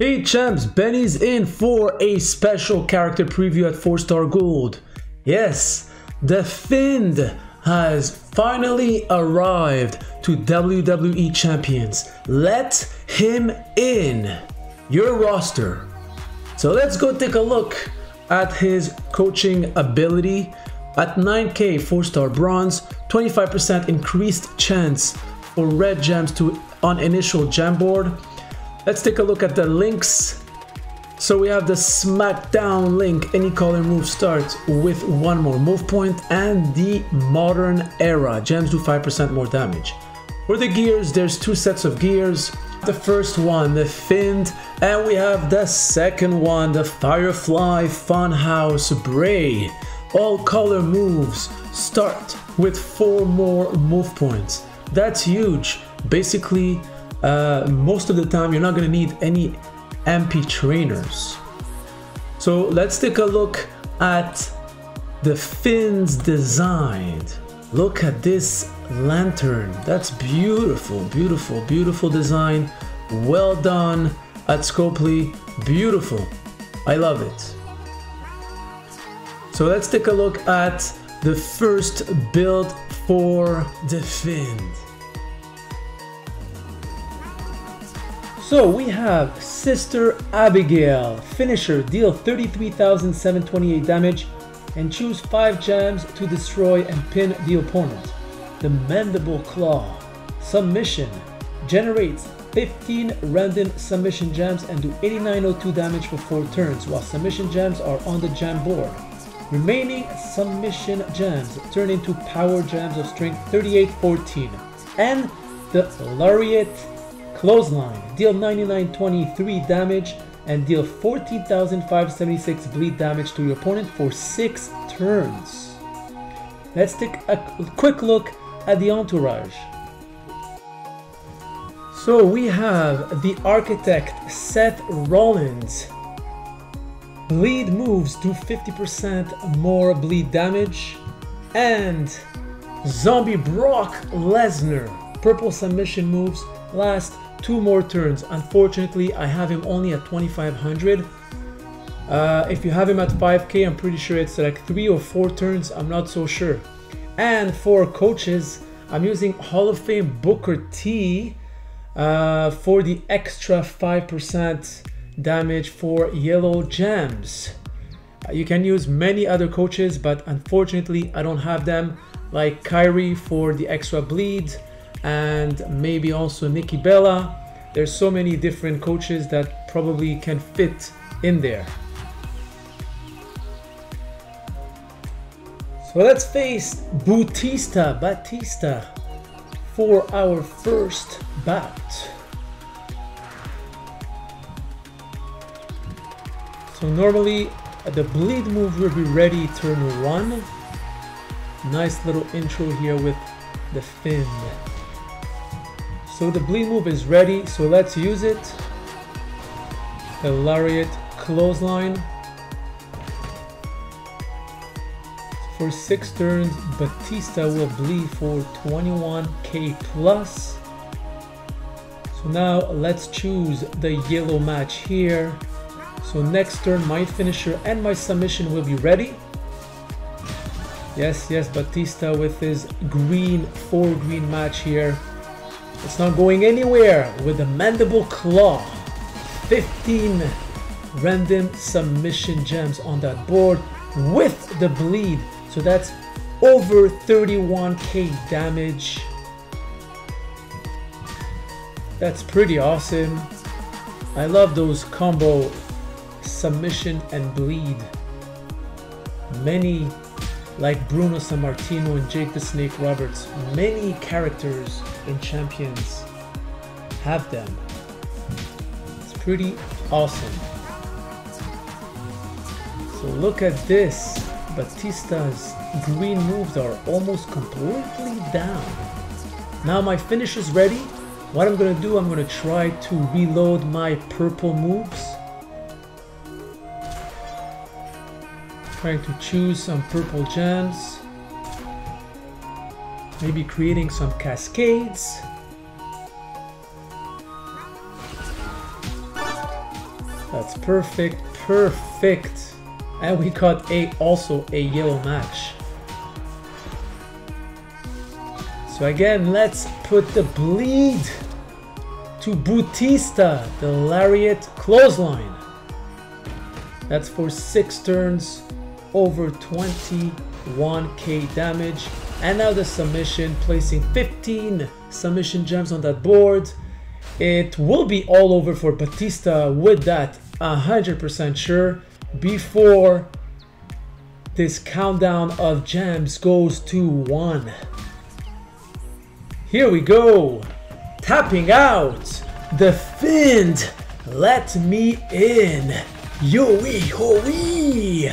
Hey champs, Benny's in for a special character preview at 4 star gold. Yes, the Fiend has finally arrived to WWE Champions. Let him in your roster. So let's go take a look at his coaching ability. At 9k 4 star bronze, 25% increased chance for red gems to on initial gem board. Let's take a look at the links. So we have the SmackDown link. Any color move starts with one more move point and the modern era. Gems do 5% more damage. For the gears, there's two sets of gears. The first one, the Fiend, and we have the second one, the Firefly Funhouse Bray. All color moves start with four more move points. That's huge. Basically, uh, most of the time you're not going to need any MP trainers. So let's take a look at the Fiend's design. Look at this lantern. That's beautiful, beautiful, beautiful design. Well done at Scopely. Beautiful. I love it. So let's take a look at the first build for the Fiend. So we have Sister Abigail. Finisher, deal 33,728 damage and choose 5 gems to destroy and pin the opponent. The Mandible Claw. Submission. Generates 15 random submission jams and do 8902 damage for 4 turns while submission jams are on the jam board. Remaining submission jams turn into power jams of strength 3814 and the Lariat Clothesline, deal 9923 damage and deal 14,576 bleed damage to your opponent for 6 turns. Let's take a quick look at the entourage. So we have the architect Seth Rollins. Bleed moves do 50% more bleed damage. And Zombie Brock Lesnar. Purple submission moves last two more turns. Unfortunately, I have him only at 2500. Uh, if you have him at 5k, I'm pretty sure it's like three or four turns. I'm not so sure. And for coaches, I'm using Hall of Fame Booker T uh, for the extra 5% damage for yellow gems. Uh, you can use many other coaches, but unfortunately, I don't have them like Kairi for the extra bleed and maybe also Nikki Bella. There's so many different coaches that probably can fit in there. So let's face Bautista, Batista for our first bout. So normally uh, the bleed move will be ready turn one. Nice little intro here with the Fiend. So the bleed move is ready, so let's use it. The Lariat Clothesline. For 6 turns, Batista will bleed for 21k plus. So now let's choose the yellow match here. So next turn, my finisher and my submission will be ready. Yes, yes, Batista with his green, 4 green match here. It's not going anywhere with the mandible claw. 15 random submission gems on that board with the bleed. So that's over 31k damage. That's pretty awesome. I love those combo submission and bleed. Many like Bruno Sammartino and Jake the Snake Roberts, many characters in Champions have them. It's pretty awesome. So look at this. Batista's green moves are almost completely down. Now my finish is ready. What I'm gonna do, I'm gonna try to reload my purple moves. Trying to choose some purple gems. Maybe creating some cascades. That's perfect, perfect. And we got a also a yellow match. So again, let's put the bleed to Bautista, the Lariat Clothesline. That's for 6 turns, over 21k damage. And now the submission, placing 15 submission gems on that board. It will be all over for Batista with that 100% sure before this countdown of gems goes to 1. Here we go. Tapping out. The Fiend. Let me in. Yo-wee ho-wee.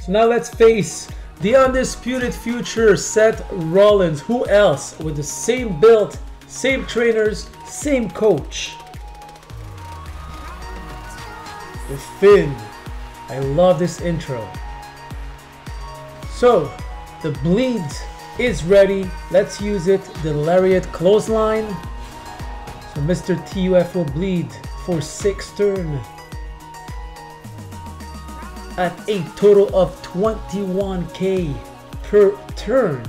So now let's face the undisputed future Seth Rollins. Who else with the same build, same trainers, same coach? The Fiend. I love this intro. So, the bleed is ready. Let's use it. The lariat clothesline. So Mr. TUF will bleed for 6 turn. At a total of 21k per turn.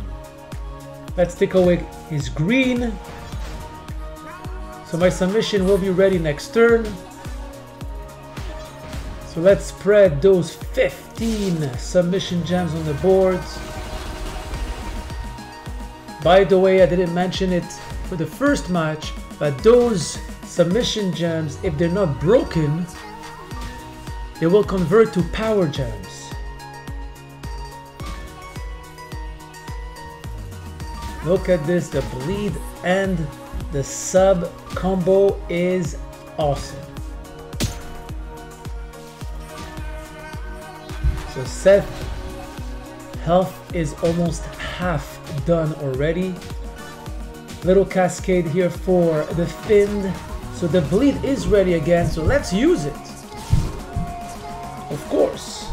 Let's take away his green. So my submission will be ready next turn. So let's spread those 15 submission gems on the boards. By the way, I didn't mention it for the first match, but those submission gems, if they're not broken, they will convert to power gems. Look at this, the bleed and the sub combo is awesome. So Seth health is almost half done already. Little cascade here for the Fiend. So the bleed is ready again, so let's use it. Of course.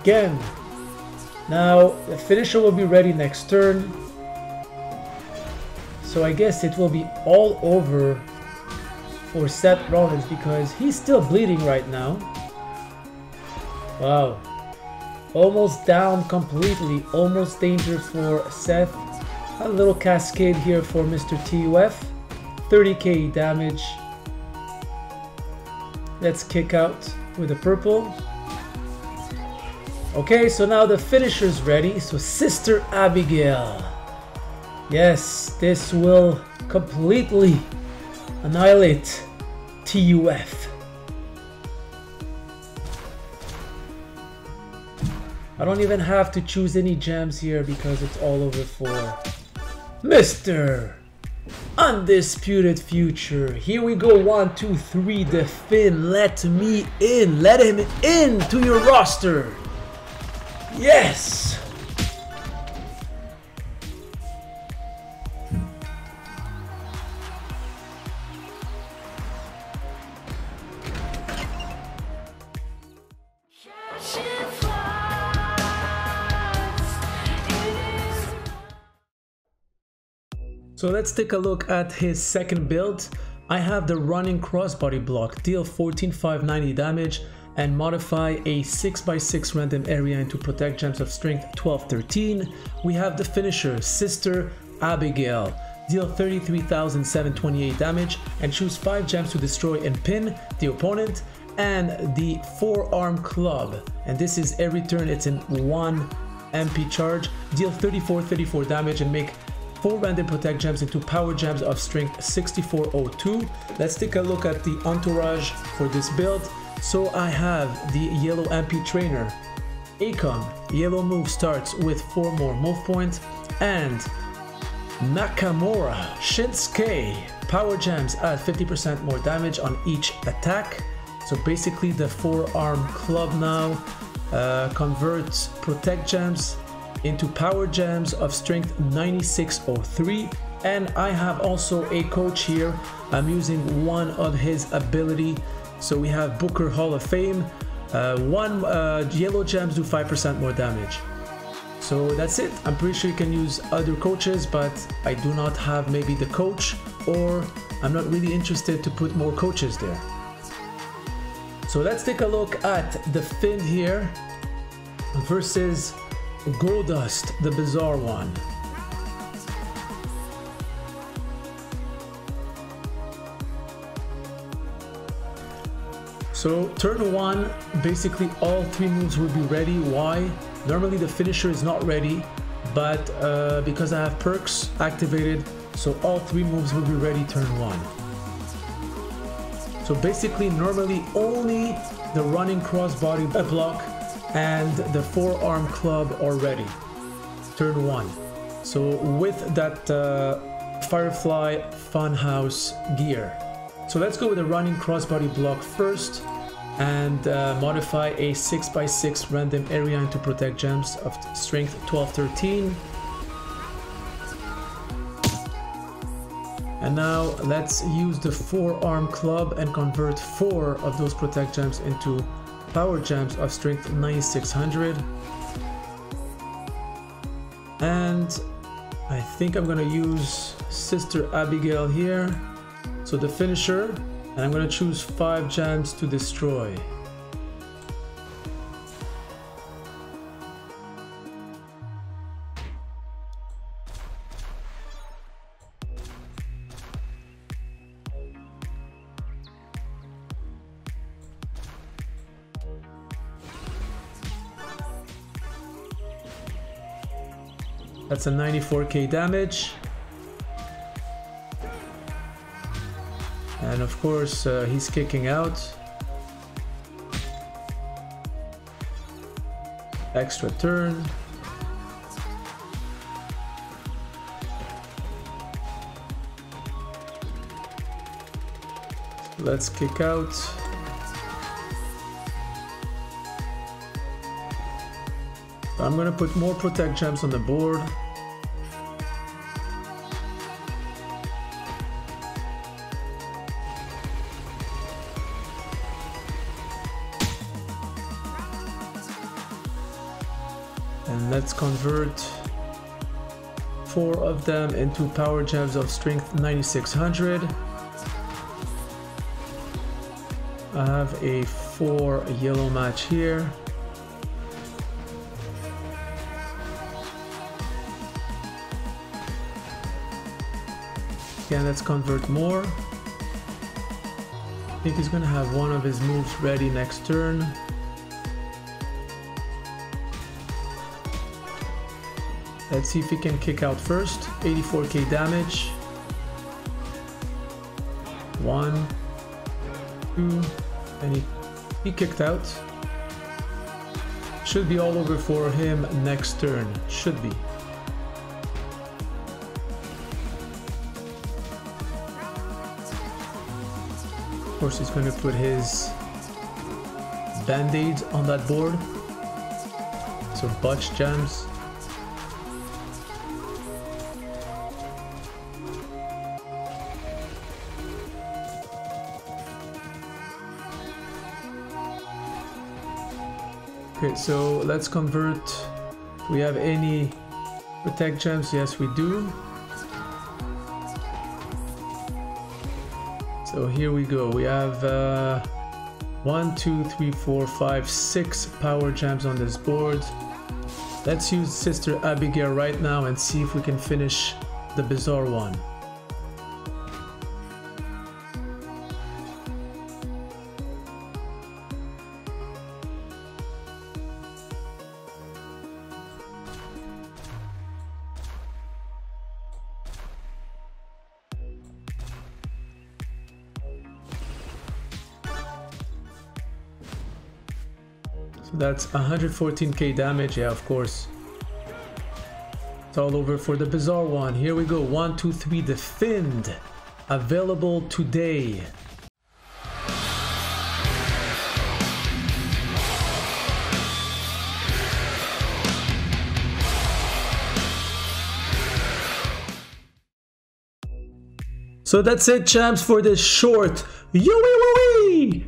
Again. Now the finisher will be ready next turn. So I guess it will be all over for Seth Rollins because he's still bleeding right now. Wow. Almost down completely. Almost danger for Seth. A little cascade here for Mr. TUF. 30k damage. Let's kick out with the purple. Okay, so now the finisher's ready. So Sister Abigail. Yes, this will completely annihilate TUF. I don't even have to choose any gems here because it's all over for Mr. Undisputed Future. Here we go. One, two, three. The Fiend, Let me in. Let him in to your roster. Yes. So let's take a look at his second build. I have the running crossbody block, deal 14 590 damage and modify a 6x6 random area into protect gems of strength 12 13. We have the finisher, Sister Abigail, deal 33,728 damage and choose 5 gems to destroy and pin the opponent and the forearm club and this is every turn it's in 1 MP charge, deal 34 34 damage and make 4 random protect gems into power gems of strength 6402. Let's take a look at the entourage for this build. So I have the yellow MP trainer. Akam, yellow move starts with 4 more move points. And Nakamura, Shinsuke, power gems add 50% more damage on each attack. So basically the forearm club now uh, converts protect gems into power gems of strength 9603 and I have also a coach here I'm using one of his ability. So we have Booker Hall of Fame. Uh, one uh, yellow gems do 5% more damage. So that's it. I'm pretty sure you can use other coaches but I do not have maybe the coach or I'm not really interested to put more coaches there. So let's take a look at the Fiend here versus Goldust, the bizarre one. So turn one, basically all three moves will be ready. Why? Normally the finisher is not ready, but uh, because I have perks activated, so all three moves will be ready turn one. So basically normally only the running crossbody block and the forearm club already. Turn one. So with that uh, Firefly Funhouse gear. So let's go with a running crossbody block first and uh, modify a 6x6 random area into protect gems of strength 12-13. And now let's use the forearm club and convert four of those protect gems into power gems of strength 9600 and I think I'm gonna use Sister Abigail here. So the finisher and I'm gonna choose five gems to destroy That's a 94k damage. And of course, uh, he's kicking out. Extra turn. Let's kick out. I'm gonna put more protect gems on the board. Let's convert four of them into power gems of strength 9600. I have a four yellow match here. Okay, let's convert more. I think he's gonna have one of his moves ready next turn. Let's see if he can kick out first. 84k damage. One, two, and he, he kicked out. Should be all over for him next turn. Should be. Of course, he's going to put his band-aids on that board. So botch gems. So let's convert. We have any protect gems? Yes, we do. So here we go. We have uh, one, two, three, four, five, six power gems on this board. Let's use Sister Abigail right now and see if we can finish the bizarre one. So that's 114k damage, yeah, of course. It's all over for the bizarre one. Here we go. One, two, three, The Fiend. Available today. So that's it, champs, for this short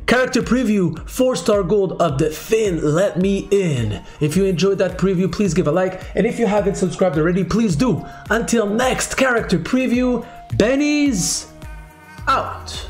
character preview, 4 star gold of the Fiend Let Me In. If you enjoyed that preview, please give a like. And if you haven't subscribed already, please do. Until next character preview, Benny's out.